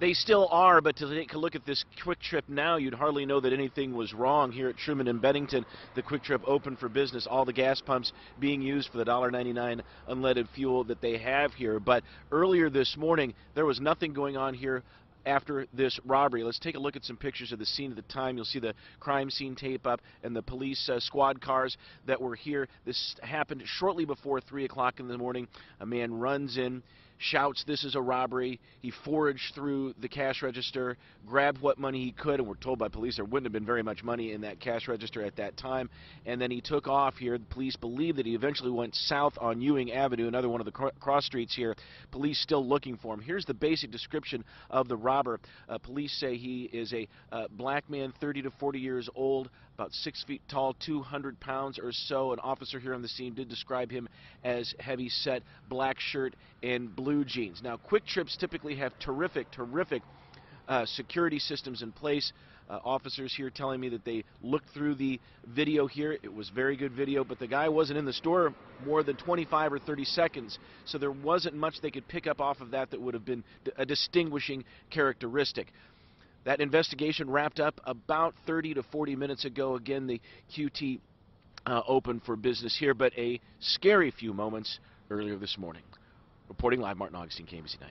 They still are, but to take a look at this QuikTrip now, you'd hardly know that anything was wrong here at Truman and Bennington. The QuikTrip open for business, all the gas pumps being used for the $1.99 unleaded fuel that they have here. But earlier this morning, there was nothing going on here after this robbery. Let's take a look at some pictures of the scene at the time. You'll see the crime scene tape up and the police uh, squad cars that were here. This happened shortly before 3 o'clock in the morning. A man runs in shouts this is a robbery. He foraged through the cash register, grabbed what money he could, and we're told by police there wouldn't have been very much money in that cash register at that time. And then he took off here. The police believe that he eventually went south on Ewing Avenue, another one of the cr cross streets here. Police still looking for him. Here's the basic description of the robber. Uh, police say he is a uh, black man, 30 to 40 years old, about six feet tall, 200 pounds or so. An officer here on the scene did describe him as heavy set, black shirt and blue blue jeans. Now, QuikTrips typically have terrific, terrific uh, security systems in place. Uh, officers here telling me that they looked through the video here. It was very good video, but the guy wasn't in the store more than 25 or 30 seconds, so there wasn't much they could pick up off of that that would have been a distinguishing characteristic. That investigation wrapped up about 30 to 40 minutes ago. Again, the QT uh, for business here, but a scary few moments earlier this morning. Reporting live, Martin Augustine, KMBC 9